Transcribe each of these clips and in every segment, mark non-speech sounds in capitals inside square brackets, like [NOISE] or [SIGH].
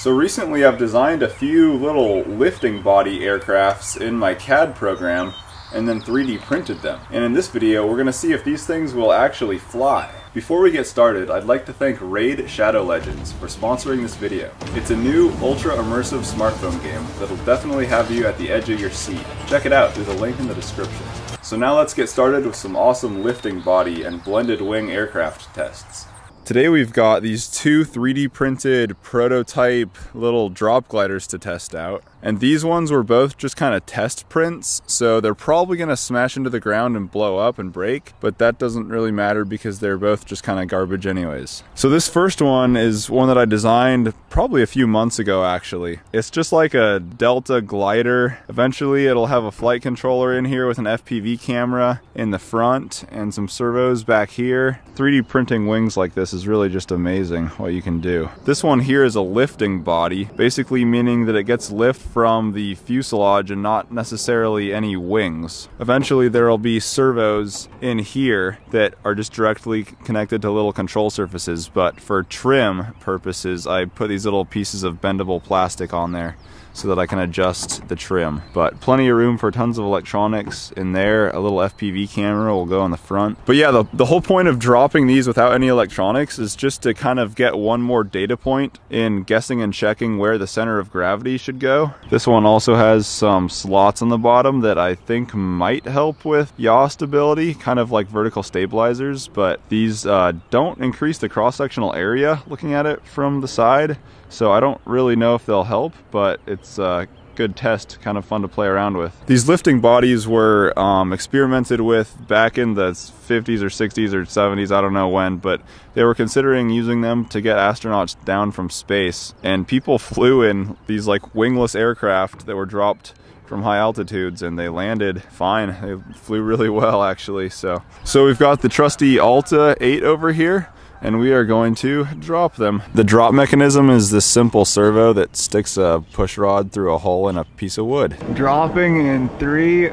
So recently I've designed a few little lifting body aircrafts in my CAD program and then 3D printed them. And in this video we're to see if these things will actually fly. Before we get started, I'd like to thank Raid Shadow Legends for sponsoring this video. It's a new ultra immersive smartphone game that'll definitely have you at the edge of your seat. Check it out through the link in the description. So now let's get started with some awesome lifting body and blended wing aircraft tests. Today we've got these two 3D printed prototype little drop gliders to test out. And these ones were both just kind of test prints, so they're probably to smash into the ground and blow up and break, but that doesn't really matter because they're both just kind of garbage anyways. So this first one is one that I designed probably a few months ago actually. It's just like a Delta glider. Eventually it'll have a flight controller in here with an FPV camera in the front and some servos back here. 3D printing wings like this is really just amazing what you can do. This one here is a lifting body, basically meaning that it gets lift from the fuselage and not necessarily any wings. Eventually there will be servos in here that are just directly connected to little control surfaces, but for trim purposes I put these little pieces of bendable plastic on there so that I can adjust the trim. But plenty of room for tons of electronics in there. A little FPV camera will go on the front. But yeah, the, the whole point of dropping these without any electronics is just to kind of get one more data point in guessing and checking where the center of gravity should go. This one also has some slots on the bottom that I think might help with yaw stability, kind of like vertical stabilizers, but these uh, don't increase the cross-sectional area looking at it from the side. So I don't really know if they'll help, but it's a good test, kind of fun to play around with. These lifting bodies were um, experimented with back in the 50s or 60s or 70s, I don't know when, but they were considering using them to get astronauts down from space. And people flew in these like wingless aircraft that were dropped from high altitudes and they landed fine. They flew really [LAUGHS] well actually. So, so we've got the trusty Alta 8 over here and we are going to drop them. The drop mechanism is this simple servo that sticks a push rod through a hole in a piece of wood. Dropping in three,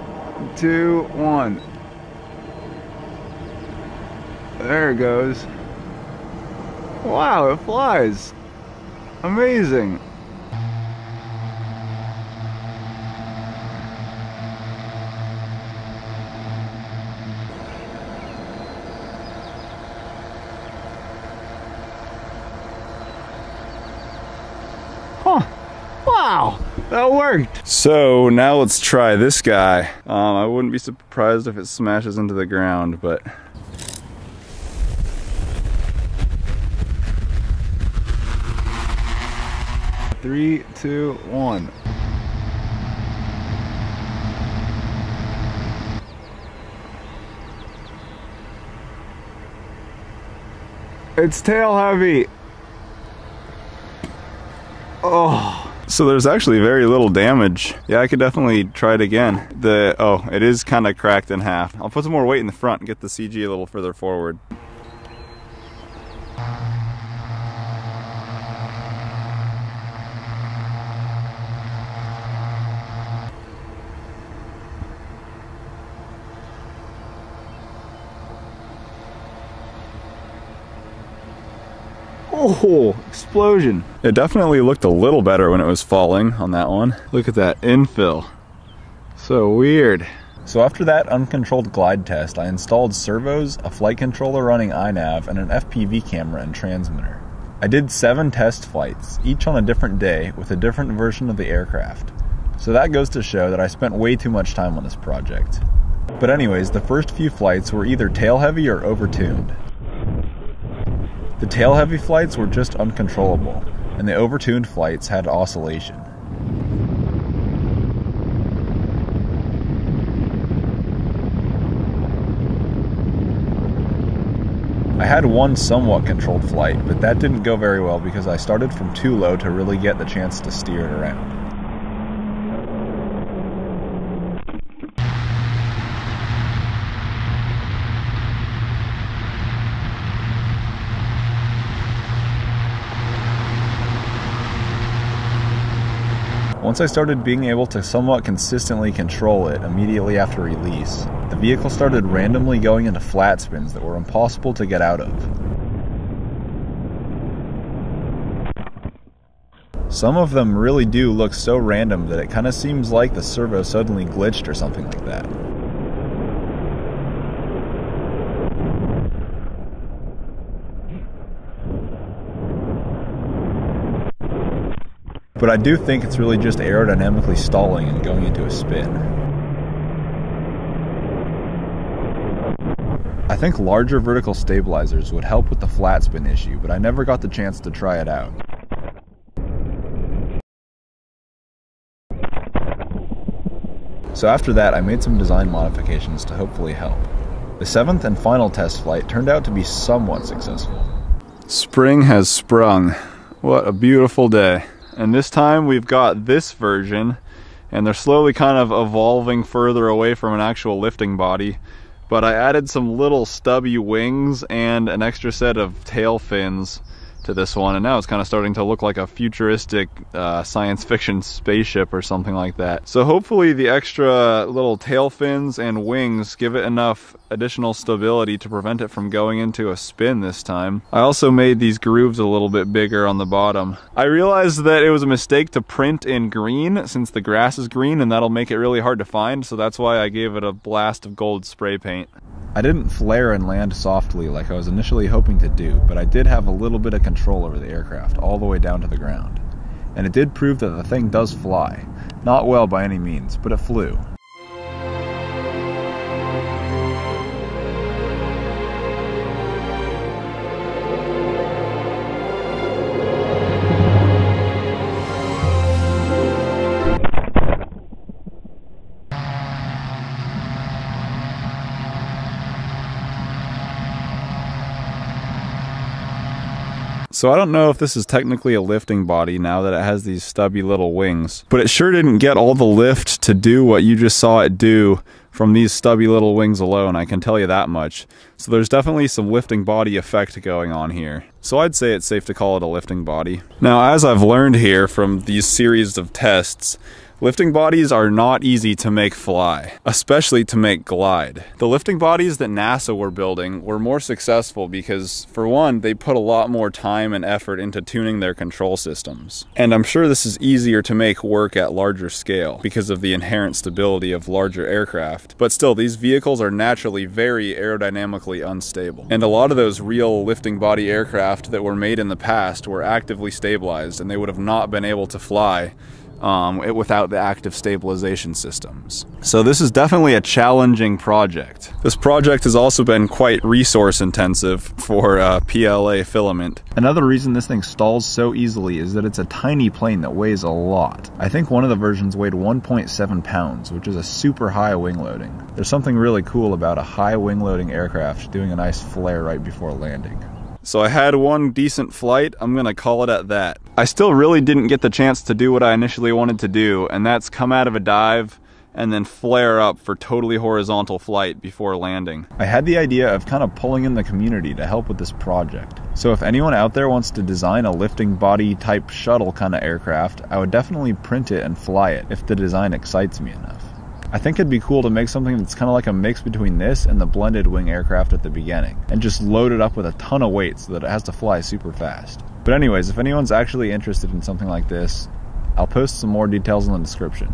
two, one. There it goes. Wow, it flies. Amazing. Wow, that worked. So now let's try this guy. Um, I wouldn't be surprised if it smashes into the ground, but Three, two, one. It's tail heavy. Oh. So there's actually very little damage. Yeah, I could definitely try it again. The oh, it is kind of cracked in half. I'll put some more weight in the front and get the CG a little further forward. Oh, explosion. It definitely looked a little better when it was falling on that one. Look at that infill. So weird. So after that uncontrolled glide test, I installed servos, a flight controller running iNav, and an FPV camera and transmitter. I did seven test flights, each on a different day with a different version of the aircraft. So that goes to show that I spent way too much time on this project. But anyways, the first few flights were either tail heavy or overtuned. The tail heavy flights were just uncontrollable, and the overtuned flights had oscillation. I had one somewhat controlled flight, but that didn't go very well because I started from too low to really get the chance to steer it around. Once I started being able to somewhat consistently control it immediately after release, the vehicle started randomly going into flat spins that were impossible to get out of. Some of them really do look so random that it kind of seems like the servo suddenly glitched or something like that. But I do think it's really just aerodynamically stalling and going into a spin. I think larger vertical stabilizers would help with the flat spin issue, but I never got the chance to try it out. So after that, I made some design modifications to hopefully help. The seventh and final test flight turned out to be somewhat successful. Spring has sprung. What a beautiful day. And this time we've got this version, and they're slowly kind of evolving further away from an actual lifting body. But I added some little stubby wings and an extra set of tail fins to this one and now it's kind of starting to look like a futuristic uh, science fiction spaceship or something like that. So hopefully the extra little tail fins and wings give it enough additional stability to prevent it from going into a spin this time. I also made these grooves a little bit bigger on the bottom. I realized that it was a mistake to print in green since the grass is green and that'll make it really hard to find so that's why I gave it a blast of gold spray paint. I didn't flare and land softly like I was initially hoping to do, but I did have a little bit of control over the aircraft all the way down to the ground. And it did prove that the thing does fly. Not well by any means, but it flew. So I don't know if this is technically a lifting body now that it has these stubby little wings, but it sure didn't get all the lift to do what you just saw it do from these stubby little wings alone, I can tell you that much. So there's definitely some lifting body effect going on here. So I'd say it's safe to call it a lifting body. Now, as I've learned here from these series of tests, Lifting bodies are not easy to make fly, especially to make glide. The lifting bodies that NASA were building were more successful because, for one, they put a lot more time and effort into tuning their control systems. And I'm sure this is easier to make work at larger scale because of the inherent stability of larger aircraft. But still, these vehicles are naturally very aerodynamically unstable. And a lot of those real lifting body aircraft that were made in the past were actively stabilized and they would have not been able to fly um, it, without the active stabilization systems. So this is definitely a challenging project. This project has also been quite resource intensive for uh, PLA filament. Another reason this thing stalls so easily is that it's a tiny plane that weighs a lot. I think one of the versions weighed 1.7 pounds, which is a super high wing loading. There's something really cool about a high wing loading aircraft doing a nice flare right before landing. So I had one decent flight, I'm gonna call it at that. I still really didn't get the chance to do what I initially wanted to do, and that's come out of a dive and then flare up for totally horizontal flight before landing. I had the idea of kind of pulling in the community to help with this project. So if anyone out there wants to design a lifting body type shuttle kind of aircraft, I would definitely print it and fly it if the design excites me enough. I think it'd be cool to make something that's kind of like a mix between this and the blended wing aircraft at the beginning, and just load it up with a ton of weight so that it has to fly super fast. But anyways, if anyone's actually interested in something like this, I'll post some more details in the description.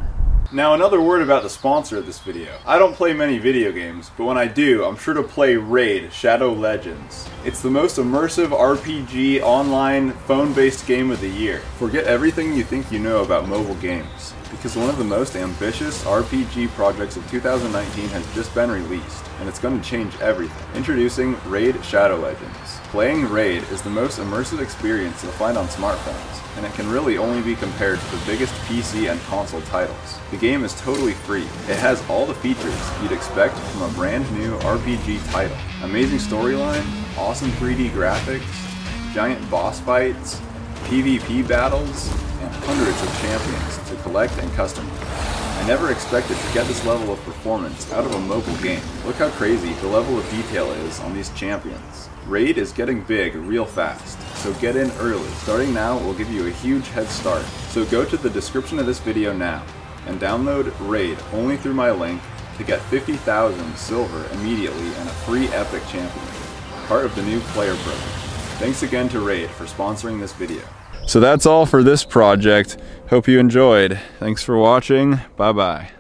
Now another word about the sponsor of this video. I don't play many video games, but when I do, I'm sure to play Raid Shadow Legends. It's the most immersive RPG online phone-based game of the year. Forget everything you think you know about mobile games because one of the most ambitious RPG projects of 2019 has just been released, and it's going to change everything. Introducing Raid Shadow Legends. Playing Raid is the most immersive experience you'll find on smartphones, and it can really only be compared to the biggest PC and console titles. The game is totally free. It has all the features you'd expect from a brand new RPG title. Amazing storyline, awesome 3D graphics, giant boss fights, PvP battles, and hundreds of champions to collect and customize. I never expected to get this level of performance out of a mobile game. Look how crazy the level of detail is on these champions. Raid is getting big real fast, so get in early. Starting now will give you a huge head start. So go to the description of this video now and download Raid only through my link to get 50,000 silver immediately and a free epic champion, part of the new player program. Thanks again to Raid for sponsoring this video. So that's all for this project. Hope you enjoyed. Thanks for watching. Bye bye.